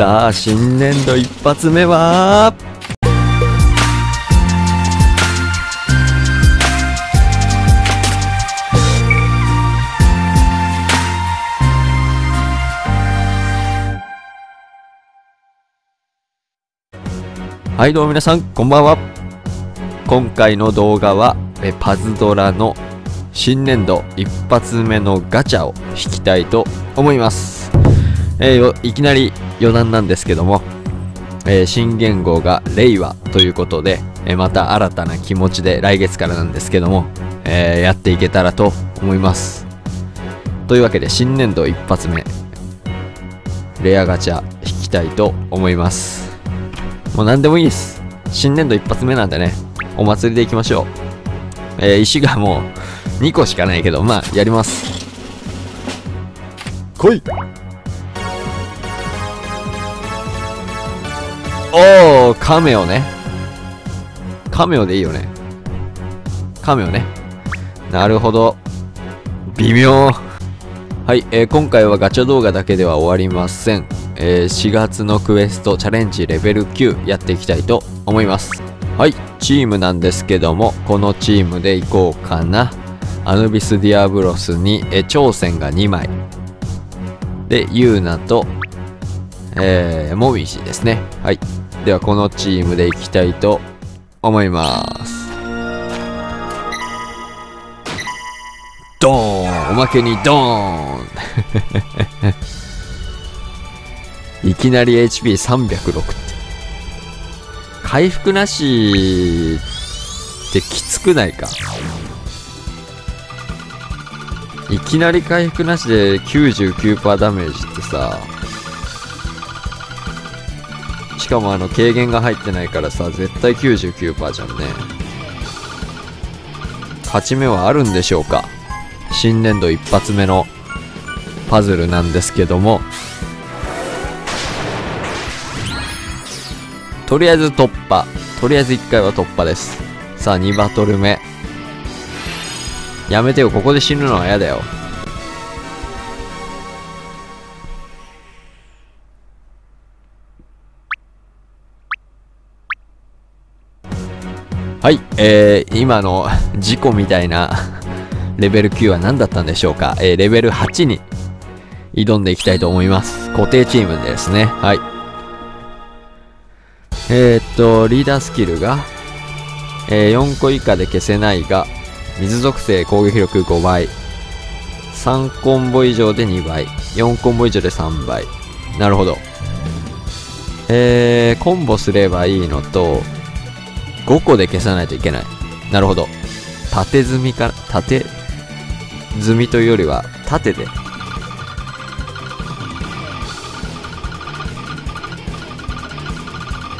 さあ新年度一発目ははいどうも皆さんこんばんは。今回の動画はパズドラの新年度一発目のガチャを引きたいと思います、えーいきなり余談なんですけども、えー新元号が令和ということで、えーまた新たな気持ちで来月からなんですけども、えやっていけたらと思いますというわけで新年度一発目レアガチャ引きたいと思いますもう何でもいいです。新年度一発目なんでね、お祭りで行きましょう。え石がもう2個しかないけど、まあ、やります。来いおー、カメオね。カメオでいいよね。カメオね。なるほど。微妙。はい、えー今回はガチャ動画だけでは終わりません。えー4月のクエストチャレンジレベル9やっていきたいと思います。はい、チームなんですけども、このチームでいこうかな。アヌビス・ディアブロスに、えー挑戦が2枚。で、ユーナと、えー、モミシですね。はい。では、このチームでいきたいと思います。ドーンおまけにドーン いきなり HP306 って。回復なしってきつくないか？いきなり回復なしで99%ダメージってさ、かもあの軽減が入ってないからさ、絶対99%じゃんね。勝ち目はあるんでしょうか新年度一発目のパズルなんですけども、とりあえず突破。とりあえず1回は突破です。さあ、2バトル目。やめてよ、ここで死ぬのは嫌だよ。はい、えー、今の事故みたいな レベル9は何だったんでしょうか？えー、レベル8に挑んでいきたいと思います。固定チームですね。はい。えー、っと、リーダースキルが、えー4個以下で消せないが、水属性攻撃力5倍。3コンボ以上で2倍。4コンボ以上で3倍。なるほど。えー、コンボすればいいのと、5個で消さないといけない。なるほど。縦積みか、縦積みというよりは、縦で。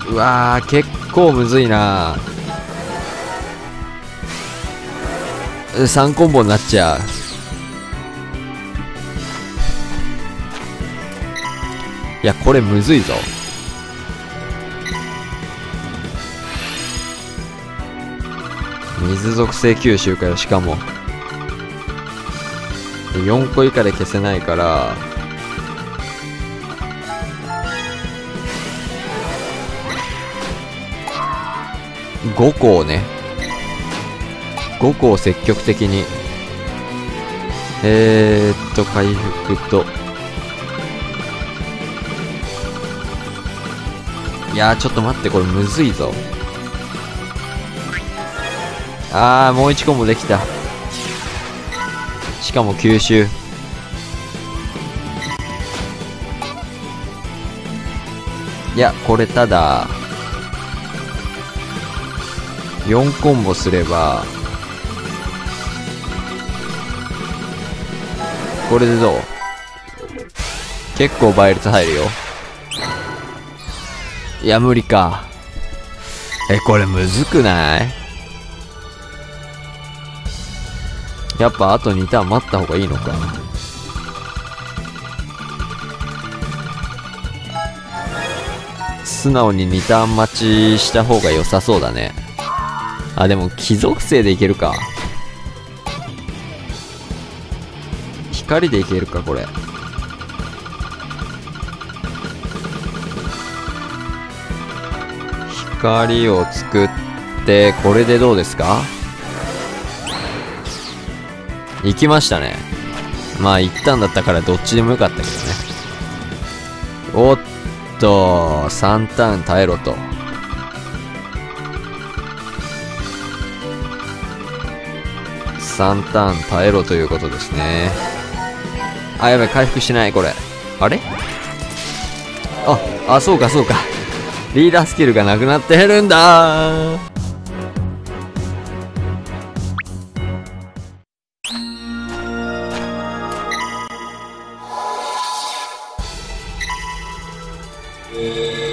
うわー、結構むずいな3コンボになっちゃう。いや、これむずいぞ。水属性吸収かよ、しかも。4個以下で消せないから、5個をね、5個を積極的に、えーっと、回復と、いや、ちょっと待って、これむずいぞ。あー、もう1個もできた。しかも吸収。いや、これただ、4コンボすれば、これでどう？結構倍率入るよ。いや、無理か。え、これむずくない？やっぱあと2ターン待った方がいいのか。素直に2ターン待ちした方が良さそうだね。あ、でも、貴族性でいけるか。光でいけるか、これ。光を作ってこれでどうですか？行きましたね。まあ行ったんだったからどっちでもよかったけどね。おっと3ターン耐えろと。3ターン耐えろということですね。あやばい回復しないこれ。あれ？ああそうかそうか。リーダースキルがなくなってるんだ。Música